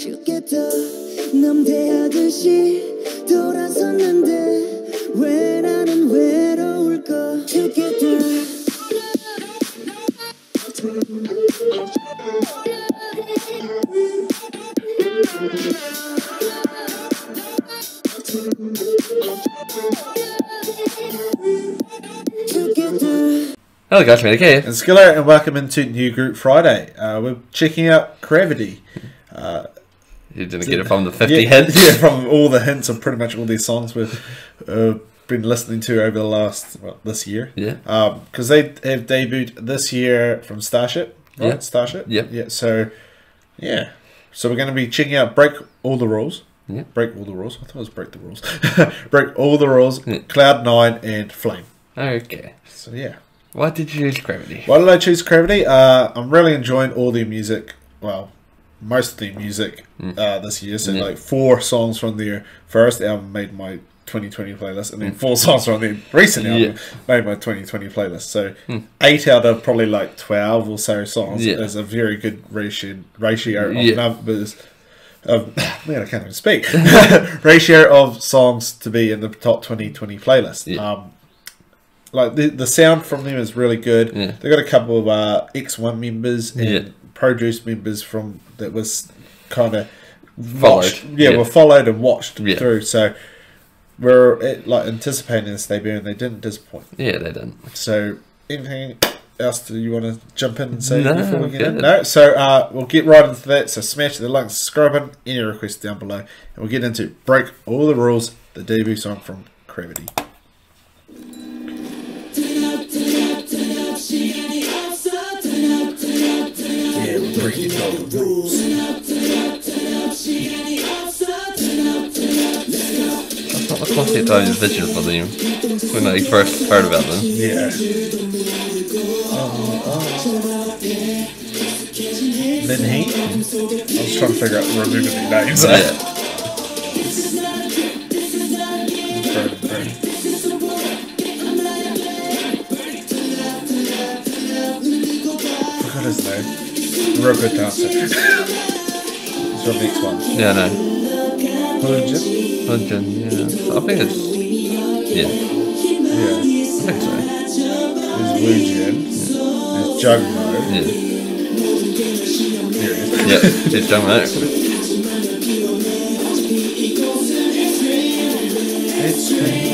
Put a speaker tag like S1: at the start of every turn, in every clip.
S1: 죽겠다 남대하듯이 돌아섰는데 왜 나는 외로울까 죽겠다
S2: Hello guys, Medic here.
S3: And Skiller, and welcome into New Group Friday. Uh, we're checking out CRAVITY.
S2: Uh, you didn't get it from the 50
S3: yeah,
S2: hints?
S3: Yeah, from all the hints of pretty much all these songs we've uh, been listening to over the last, well, this year.
S2: Yeah.
S3: Because they have debuted this year from Starship, right?
S2: Yeah.
S3: Starship?
S2: Yep.
S3: Yeah, so, yeah. So we're going to be checking out Break All the Rules.
S2: Yeah.
S3: Break All the Rules. I thought it was Break the Rules. Break All the Rules,
S2: Yeah.
S3: Cloud9, and Flame.
S2: Okay.
S3: So, yeah.
S2: Why did you use CRAVITY?
S3: Why did I choose CRAVITY? Uh, I'm really enjoying all their music. Well, most of their music uh, this year. So
S2: Mm. Yeah.
S3: like four songs from their first album made my 2020 playlist, and then
S2: Mm.
S3: four songs from their recent album
S2: Yeah.
S3: made my 2020 playlist. So eight out of probably like 12 or so songs
S2: Yeah.
S3: is a very good ratio ratio of numbers. Of man, I can't even speak. ratio of songs to be in the top 2020 playlist. Um, like the the sound from them is really good.
S2: Yeah.
S3: They got a couple of uh, X One members and
S2: Yeah.
S3: produce members from that was kind of
S2: Followed.
S3: watched. Yeah,
S2: Yeah.
S3: were followed and watched
S2: Yeah.
S3: through. So we're eh, like anticipating this debut, and they didn't disappoint.
S2: Yeah, they didn't.
S3: So anything else do you want to jump in and say
S2: No,
S3: before we get in? No. So uh, we'll get right into that. So smash the like, subscribe button, any requests down below, and we'll get into break all the rules. The debut song from CRAVITY. Breaking all the rules.
S2: That's not the classic I envisioned for them when I first heard about them.
S3: Yeah. Then he? I was trying to figure out remember the names.
S2: Yeah.
S3: Real good dancer. The next one.
S2: Yeah, no.
S3: Hooligan?
S2: Dungeon, yeah. I think it's. Yeah,
S3: Yeah.
S2: I think so.
S3: There's. There's Jungmo.
S2: Yeah.
S3: There he is.
S2: Yeah, it's done that.
S3: It's me.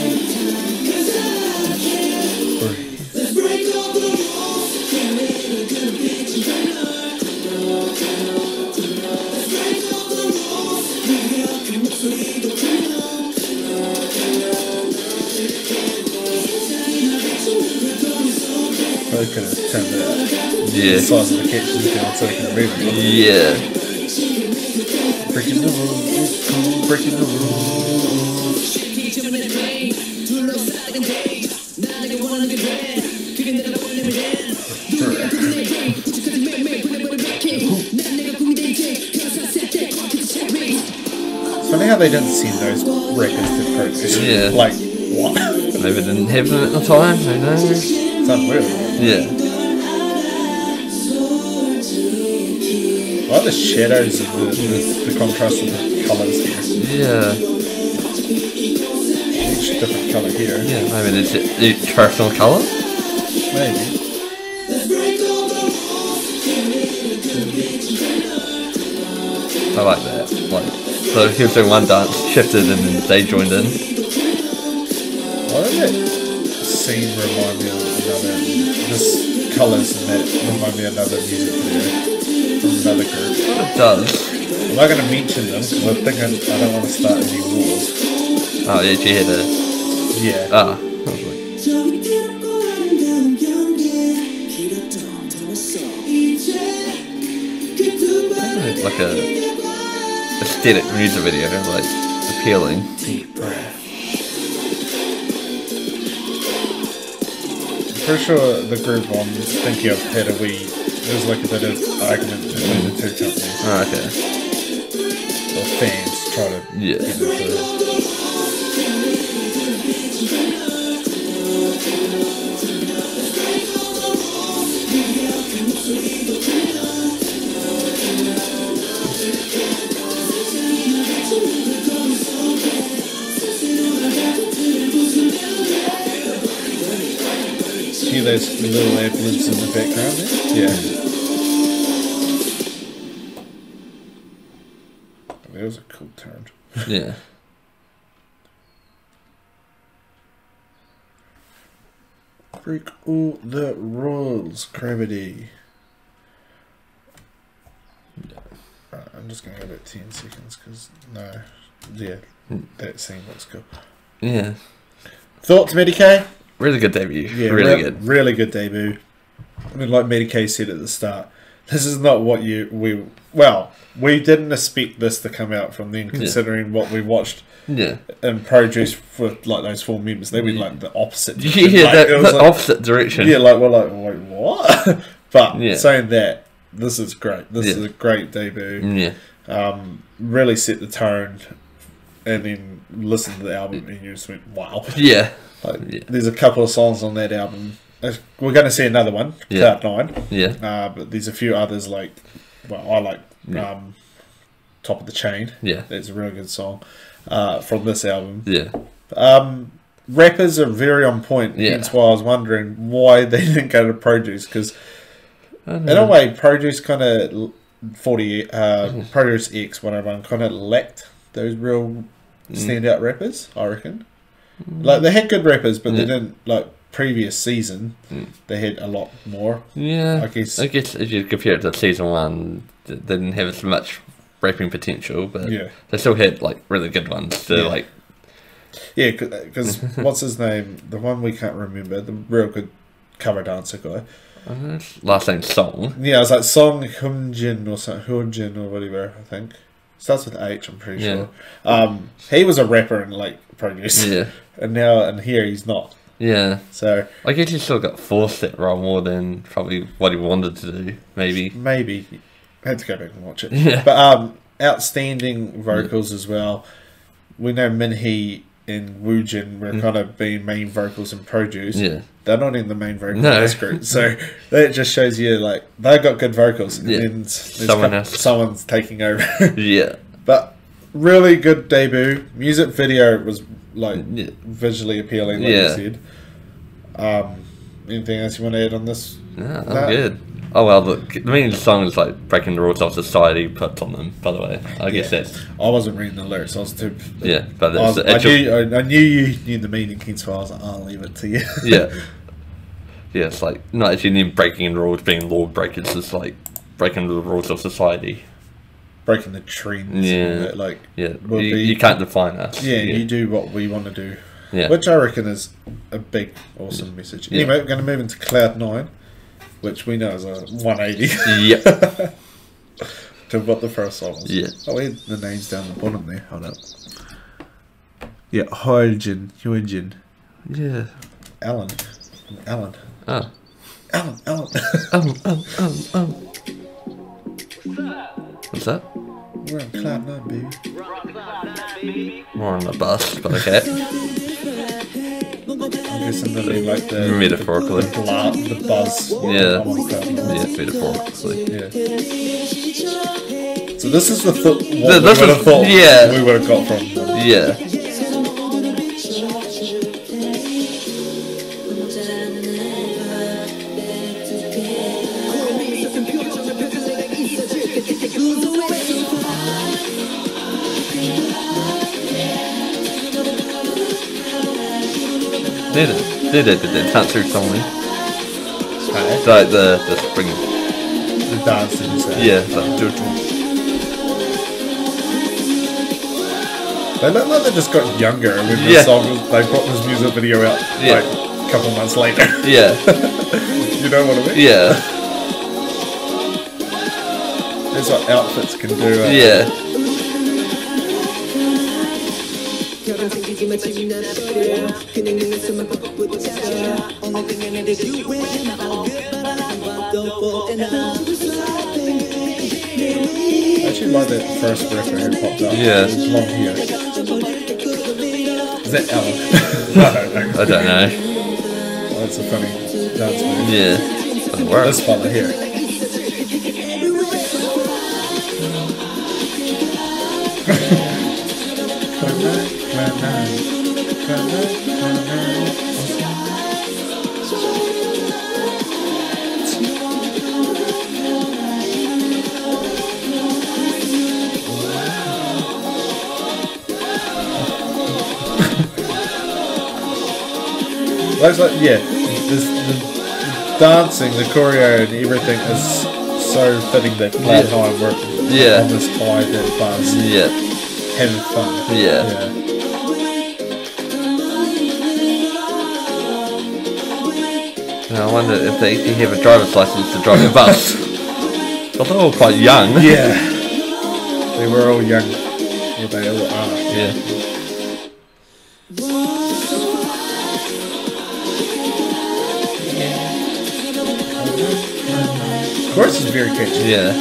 S3: Could have turned the
S2: Yeah.
S3: size of the kitchen down so we can move it.
S2: Yeah.
S3: Breaking the rules, breaking the rules. It's funny how they didn't send those records to produce.
S2: Yeah.
S3: Like, what?
S2: Maybe they didn't have them at the time, who knows?
S3: It's unreal.
S2: Yeah.
S3: The shadows and the, the, the contrast of the colours here.
S2: Yeah.
S3: Each different colour here.
S2: Yeah, I mean, maybe it's each personal colour.
S3: Maybe.
S2: I like that. Like, so he was doing one dance, shifted, and then they joined in.
S3: Why did that scene remind me of another? This colours and that remind me of another music video from another group.
S2: It does.
S3: I'm not going to mention them because I think I, I don't want to start any wars.
S2: Oh, yeah, she had a.
S3: Yeah.
S2: Ah. I like, It's like a aesthetic music video, like appealing.
S3: Deep breath. I'm pretty sure the group I'm thinking of had a wee. There's like a bit of argument between the two companies.
S2: Oh, okay.
S3: Or fans try to
S2: Yeah.
S3: get into it. those little ambulance in the background there? Yeah. Oh, that was a cool turn.
S2: Yeah.
S3: Break all the rules, CRAVITY. Right, I'm just gonna go about 10 seconds because, no. Yeah, hmm. that scene looks cool.
S2: Yeah.
S3: Thoughts, Medicaid?
S2: Really good debut.
S3: Yeah,
S2: really
S3: re-
S2: good.
S3: Really good debut. I mean, like Medicaid said at the start, this is not what you we well we didn't expect this to come out from them considering what we watched
S2: Yeah.
S3: in produce for like those four members. They went like the opposite.
S2: Yeah,
S3: direction. Like,
S2: that,
S3: it was
S2: the
S3: like-
S2: opposite direction.
S3: yeah, like we're like wait what? but
S2: Yeah.
S3: saying that this is great. This is a great debut.
S2: Yeah.
S3: Um, really set the tone. And then listen to the album and you just went wow.
S2: Yeah.
S3: Like,
S2: Yeah.
S3: There's a couple of songs on that album. Uh, We're going to see another one,
S2: Yeah.
S3: Cloud Nine.
S2: Yeah.
S3: Uh, but there's a few others like, well, I like
S2: Yeah.
S3: um, Top of the Chain.
S2: Yeah.
S3: It's a really good song uh, from this album.
S2: Yeah.
S3: Um, rappers are very on point.
S2: Yeah.
S3: Hence why I was wondering why they didn't go to Produce because in a way, Produce kind of forty uh, Produce X one kind of lacked those real
S2: Mm.
S3: standout rappers. I reckon. Like they had good rappers, but they didn't like previous season.
S2: Mm.
S3: They had a lot more.
S2: Yeah.
S3: I guess-
S2: I guess if you compare it to season one, they didn't have as much rapping potential, but
S3: Yeah.
S2: they still had like really good ones. To
S3: Yeah.
S2: like,
S3: Yeah, because what's his name? The one we can't remember. The real good cover dancer guy.
S2: uh, last name Song.
S3: Yeah, it's like Song Hyunjin or something, Hyunjin or whatever. I think starts with H. I'm pretty
S2: Yeah.
S3: sure. Um, he was a rapper in like produce.
S2: Yeah.
S3: and now and here he's not.
S2: Yeah.
S3: So
S2: I guess he still got forced that role more than probably what he wanted to do. Maybe.
S3: maybe I had to go back and watch it.
S2: Yeah.
S3: But um, outstanding vocals as well. We know Minhee and Wonjin were kind of being main vocals and produce.
S2: Yeah.
S3: They're not in the main vocal
S2: No.
S3: this group, so that just shows you like they've got good vocals. And
S2: Yeah.
S3: then
S2: Someone else.
S3: someone's taking over.
S2: Yeah.
S3: but really good debut. Music video was like
S2: Yeah.
S3: visually appealing, like
S2: Yeah.
S3: you said. Um, anything else you want to add on this?
S2: Yeah, I'm good. Oh well, look, the main song is like breaking the rules of society put on them. By the way, I guess
S3: Yeah.
S2: that's
S3: I wasn't reading the lyrics. I was too.
S2: yeah, but
S3: I, was, I, knew, I, I knew you knew the meaning, hence why I was like, I'll leave it to you.
S2: yeah, yeah. It's like not actually them breaking the rules, being law breakers. It's like breaking the rules of society.
S3: Breaking the trends.
S2: Yeah.
S3: and that, like,
S2: Yeah,
S3: will
S2: you,
S3: be-
S2: you can't define us.
S3: yeah, you do what we want to do.
S2: Yeah.
S3: Which I reckon is a big, awesome message.
S2: Yeah.
S3: Anyway, we're going to move into Cloud 9, which we know is a 180
S2: Yep.
S3: to what the first song was.
S2: Yeah.
S3: Oh, we had the names down the bottom there. Hold up. Yeah, Hyojin, Hyojin,
S2: yeah.
S3: Allen. Allen.
S2: Oh.
S3: Allen, Allen.
S2: Um, um, um, um. What's that?
S3: We're on Cloud 9, baby.
S2: More on the bus, but okay.
S3: I'm guessing they mean like the
S2: Metaphorically.
S3: the, bla- the buzz.
S2: Yeah.
S3: I'm on Cloud 9.
S2: Yeah, metaphorically.
S3: Yeah. So this is the th- what
S2: Th-
S3: we
S2: this
S3: would have
S2: is-
S3: thought
S2: yeah.
S3: we would have got from them.
S2: Yeah. Did it? Did it? Did it? Tansu
S3: Okay.
S2: It's like the the spring.
S3: The dance and.
S2: Yeah, it's like.
S3: They look like they just got younger when
S2: Yeah.
S3: this song was, they brought this music video out
S2: Yeah.
S3: like a couple months later.
S2: Yeah,
S3: you know what I mean?
S2: yeah,
S3: That's what outfits can do. uh,
S2: yeah.
S3: I actually like that first record who popped up.
S2: Yeah.
S3: It's long hair. Is that Allen? I don't know.
S2: I don't know.
S3: Oh, that's a funny dance move.
S2: Yeah, doesn't work.
S3: This fella here. That's like, yeah, this, the dancing, the choreo, and everything is so fitting that Cloud
S2: yeah.
S3: High worked
S2: yeah.
S3: on this high that buzz.
S2: Yeah.
S3: Having fun.
S2: yeah. yeah. And I wonder if they have a driver's license to drive a bus. I thought they were quite young.
S3: yeah. They were all young. Well, they all are.
S2: Yeah.
S3: Of course, it's very catchy.
S2: Yeah.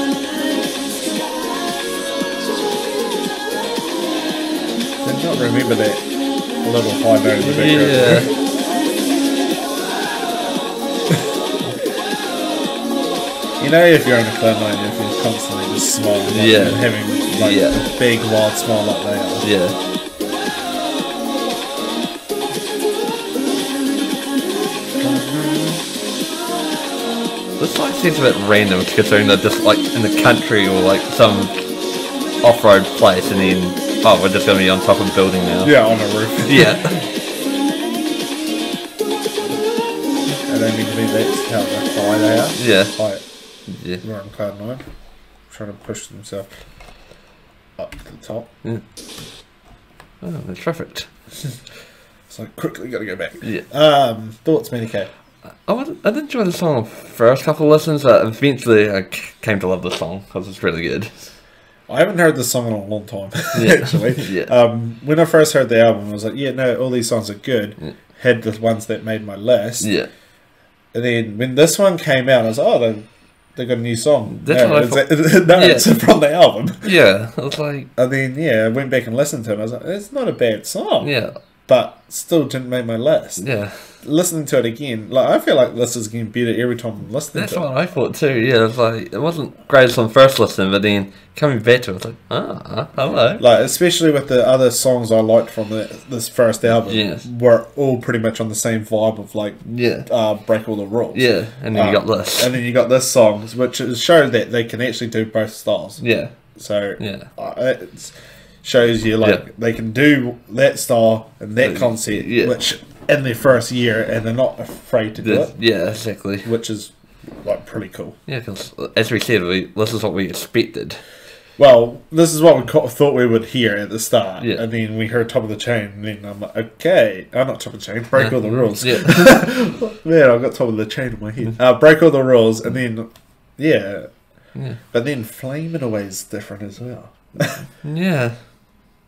S3: Did not remember that little high note in the background.
S2: Yeah.
S3: You know, if you're on a cloud nine, if you're constantly just smiling, like,
S2: Yeah.
S3: and having like
S2: Yeah.
S3: a big wild smile like they are.
S2: Yeah. This song seems a bit random considering they're just like in the country or like some off-road place and then oh we're just gonna be on top of a building now.
S3: Yeah, on a roof.
S2: Yeah.
S3: I don't mean to be that's how high they are.
S2: Yeah. Yeah.
S3: Cloud nine, trying to push themselves up to the top.
S2: Oh, they're trafficked.
S3: Like quickly got to go back.
S2: Yeah.
S3: Um, thoughts, Medicare.
S2: I, was, I did enjoy the song the first couple of listens, but eventually I came to love the song because it's really good.
S3: I haven't heard this song in a long time,
S2: Yeah.
S3: actually.
S2: Yeah.
S3: Um, when I first heard the album, I was like, yeah, no, all these songs are good. Had the ones that made my list.
S2: Yeah.
S3: And then when this one came out, I was like, oh, they, got a new song.
S2: That's
S3: no,
S2: I
S3: it's, no
S2: Yeah.
S3: it's from the album.
S2: Yeah. I was like,
S3: And then, yeah, I went back and listened to it. And I was like, it's not a bad song.
S2: yeah.
S3: But still didn't make my list.
S2: Yeah.
S3: Listening to it again, like I feel like this is getting better every time I'm listening
S2: That's
S3: to
S2: what
S3: it.
S2: I thought too. Yeah, it was like it wasn't great on first listen, but then coming back to it, I was like, ah, hello.
S3: Like especially with the other songs I liked from the, this first album,
S2: Yes.
S3: were all pretty much on the same vibe of like
S2: Yeah,
S3: uh, break all the rules.
S2: yeah, and then you got
S3: Um,
S2: this.
S3: and then you got this song, which is- showed that they can actually do both styles.
S2: yeah,
S3: So
S2: Yeah.
S3: uh, it shows you like
S2: Yeah.
S3: they can do that style and that
S2: Uh,
S3: concept,
S2: yeah.
S3: which in their first year, and they're not afraid to do it,
S2: yeah, exactly.
S3: which is like pretty cool.
S2: Yeah, because as we said, we, this is what we expected.
S3: Well, this is what we co- thought we would hear at the start,
S2: Yeah.
S3: and then we heard top of the chain, and then I'm like, okay, I'm not top of the chain, break all the rules.
S2: Yeah,
S3: Man, I've got top of the chain in my head. Uh, break all the rules, and then yeah,
S2: yeah,
S3: but then Flame in a way is different as well.
S2: yeah,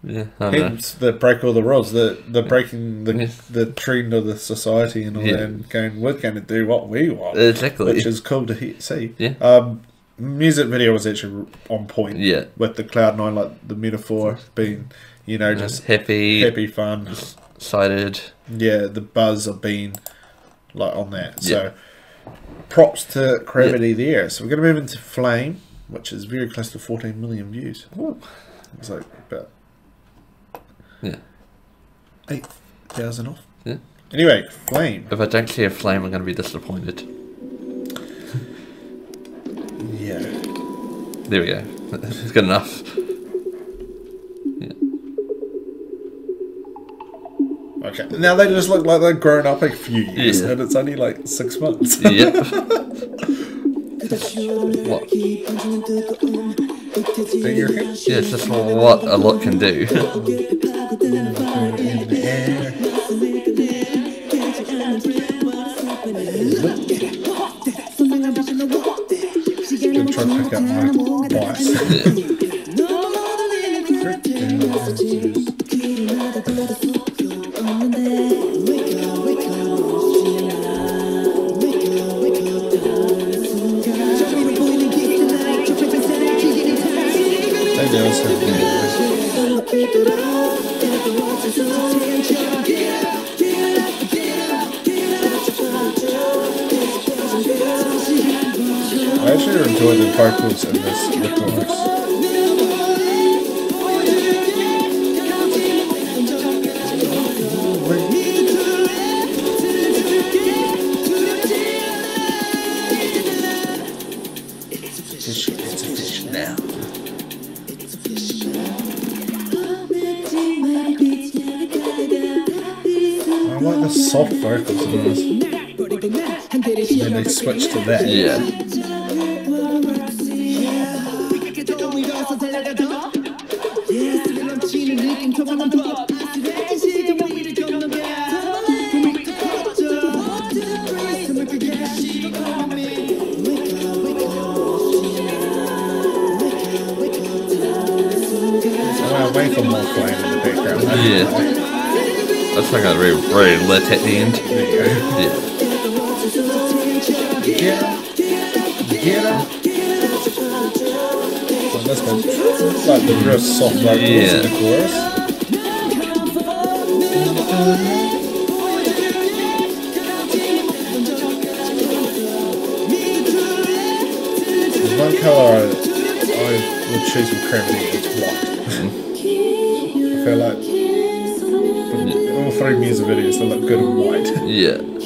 S2: yeah. I don't know.
S3: Hence the break all the rules, the the breaking the
S2: Yeah.
S3: the trend of the society and all
S2: Yeah.
S3: that, and going, we're going to do what we want,
S2: Exactly.
S3: which is cool to he- see.
S2: Yeah.
S3: Um, music video was actually on point.
S2: Yeah.
S3: With the cloud nine, like the metaphor being, you know,
S2: Just happy,
S3: happy fun.
S2: excited.
S3: Yeah, the buzz of being like on that. So props to CRAVITY there. So we're gonna move into Flame, which is very close to 14 million views.
S2: Ooh.
S3: It's like about
S2: Yeah,
S3: eight thousand off.
S2: yeah.
S3: Anyway, Flame.
S2: If I don't see a flame, I'm going to be disappointed.
S3: Yeah.
S2: There we go. It's good enough.
S3: Okay. Now they just look like they've grown up a few years,
S2: Yeah.
S3: and it's only like six months.
S2: yep. what? Yeah, it's just what a lot can do.
S3: In the air. Gonna try to pick up my bias. actually enjoy the vocals in this the chorus. It's official now. I like of soft vocals in this. Then they switch to that.
S2: Yeah. Yeah. That's like a really, really lit at the end.
S3: There.
S2: Yeah.
S3: Get up. Get up. So this goes like the real soft vocals
S2: Yeah.
S3: in the chorus. There's mm-hmm. one colour I, I would choose for CRAVITY, it's white. Mm-hmm. I feel like music videos they look good in white.
S2: Yeah.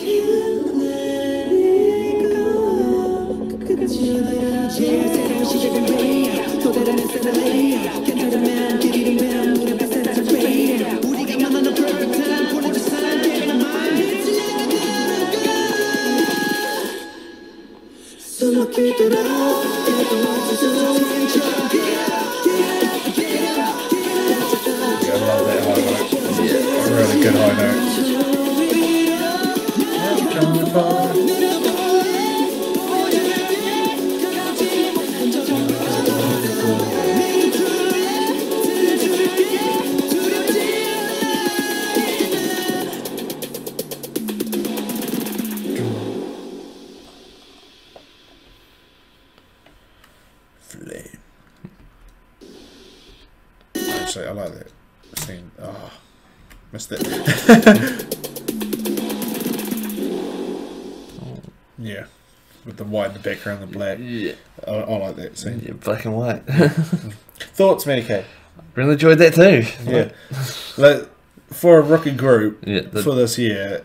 S3: Actually, I like that scene. Oh, ah, missed it. yeah, with the white in the background, the black.
S2: Yeah.
S3: I, I like that scene.
S2: Yeah, black and white. Mm.
S3: Thoughts, Medicaid?
S2: really enjoyed that too.
S3: Yeah, like for a rookie group
S2: Yeah. The,
S3: for this year,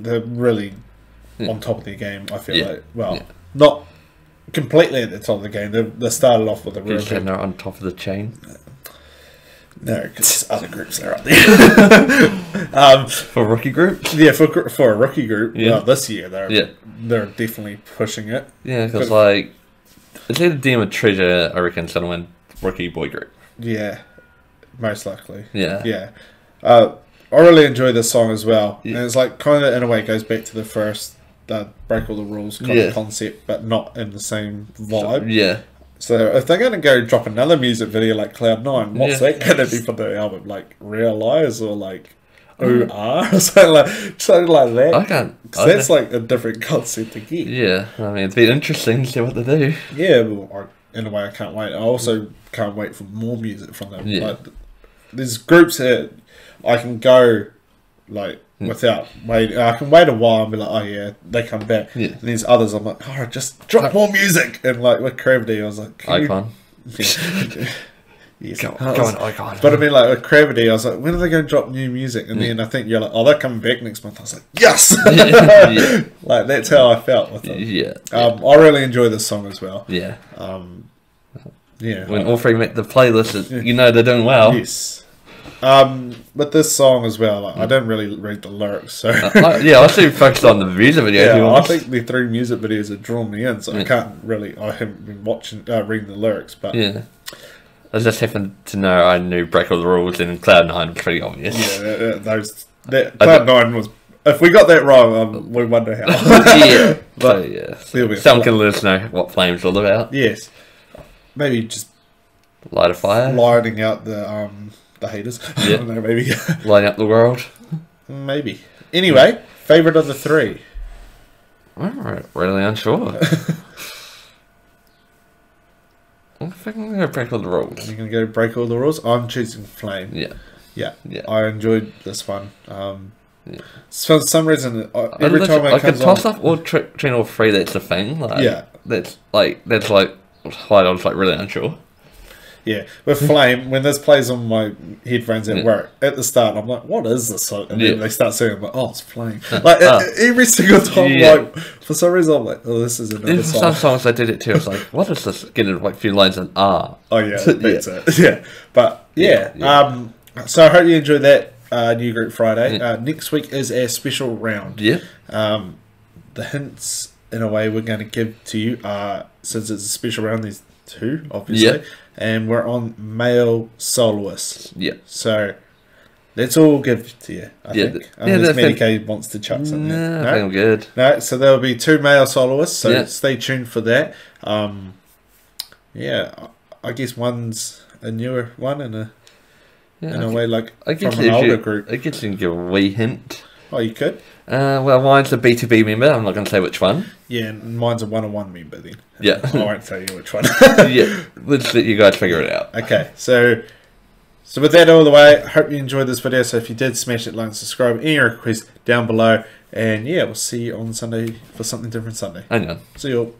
S3: they're really
S2: Yeah.
S3: on top of their game. I feel
S2: Yeah.
S3: like, well, not completely at the top of the game. They, they started off with a real
S2: they're on top of the chain.
S3: No, because there's other groups that are up there. um,
S2: For rookie group?
S3: yeah, for for a rookie group,
S2: Yeah.
S3: well, this year they're
S2: Yeah.
S3: they're definitely pushing it.
S2: Yeah, because like, it's either DM of Treasure, I reckon, gonna win rookie boy group.
S3: Yeah, most likely.
S2: Yeah.
S3: Yeah, uh, I really enjoy this song as well,
S2: Yeah.
S3: and it's like kind of in a way goes back to the first uh, break all the rules kind
S2: Yeah.
S3: of concept, but not in the same vibe.
S2: Yeah.
S3: So if they're gonna go drop another music video like Cloud Nine, what's
S2: Yeah.
S3: that gonna be for the album? Like Realize or like Ooh Ah or something like something like that?
S2: I can't.
S3: 'Cause
S2: I
S3: that's like a different concept to get.
S2: Yeah, I mean, it's been interesting to see what they do.
S3: Yeah, well, I, in a way, I can't wait. I also can't wait for more music from them.
S2: Yeah.
S3: Like, there's groups that I can go like. Without wait. I can wait a while and be like, oh yeah, they come back.
S2: Yeah.
S3: And there's others I'm like, oh, just drop more music. And like with CRAVITY, I was like, can you-
S2: Icon.
S3: yes.
S2: Go,
S3: I
S2: go on, Icon.
S3: But I mean, like with CRAVITY, I was like, when are they going to drop new music? And then I think you're like, oh, they're coming back next month. I was like, yes.
S2: Yeah.
S3: like that's how I felt with them.
S2: yeah.
S3: Um, I really enjoy this song as well.
S2: yeah.
S3: Um, yeah.
S2: When all three make the playlist, you know they're doing well.
S3: Yes. Um, with this song as well, like, I don't really read the lyrics, so
S2: I- yeah, I should focus on the music video.
S3: yeah, I think the three music videos have drawn me in. So I can't really, I haven't been watching, uh, reading the lyrics, but yeah,
S2: Yeah. I just happened to know I knew Break All the Rules and Cloud Nine was pretty obvious.
S3: Yeah, those that Cloud Nine was. If we got that wrong, um, we wonder how.
S2: yeah.
S3: But-
S2: so, yeah.
S3: There'll be a
S2: Someone can let us know what Flame's all about.
S3: yes, maybe just
S2: Light a fire,
S3: lighting out the um the haters. I
S2: Yeah.
S3: don't know, maybe,
S2: lighting up the world.
S3: maybe. Anyway, favorite of the three.
S2: I'm really unsure. I I'm to break all the rules.
S3: You're gonna go break all the rules. I'm choosing Flame.
S2: Yeah.
S3: Yeah,
S2: Yeah.
S3: I enjoyed this one. Um,
S2: Yeah.
S3: for some reason,
S2: I
S3: every time
S2: I,
S3: comes
S2: toss
S3: on,
S2: up or tr- channel three. That's a thing. Like,
S3: Yeah.
S2: That's like that's like why I was like really unsure.
S3: Yeah, with Flame, when this plays on my headphones at
S2: Yeah.
S3: work, at the start, I'm like, "What is this?" And then
S2: Yeah.
S3: they start singing, I'm like, "Oh, it's Flame!" Like e- every single time,
S2: Yeah.
S3: like for some reason, I'm like, "Oh, this is another
S2: for
S3: song."
S2: some songs I did it too. I was like, what is this? Getting like a few lines in ah.
S3: Oh yeah, that's
S2: Yeah.
S3: it. Yeah, but yeah. Um, so I hope you enjoyed that. uh, New Group Friday. Uh, next week is our special round.
S2: Yeah.
S3: Um, the hints, in a way, we're going to give to you are since it's a special round. There's two, obviously,
S2: Yeah.
S3: And we're on male soloists.
S2: Yeah.
S3: So let's all give to you. I
S2: Yeah,
S3: think.
S2: th- yeah,
S3: Unless
S2: it.
S3: Kay wants to chuck something.
S2: No,
S3: No?
S2: I think I'm good.
S3: No, so there will be two male soloists, so
S2: Yeah.
S3: stay tuned for that. Um, yeah, I guess one's a newer one and a
S2: Yeah,
S3: in
S2: I
S3: a way like
S2: I
S3: from an
S2: you
S3: older
S2: should-
S3: group.
S2: I guess you can give a wee hint.
S3: Oh, you could.
S2: Uh, well, mine's a BTOB member. I'm not going to say which one.
S3: Yeah, mine's a one-on-one member then.
S2: Yeah.
S3: I won't tell you which one.
S2: yeah. Let's let you guys figure it out.
S3: okay, so so with that all the way, I hope you enjoyed this video. So if you did, smash that like and subscribe. Any requests down below, and yeah, we'll see you on Sunday for something different Sunday.
S2: Hang on.
S3: See you all.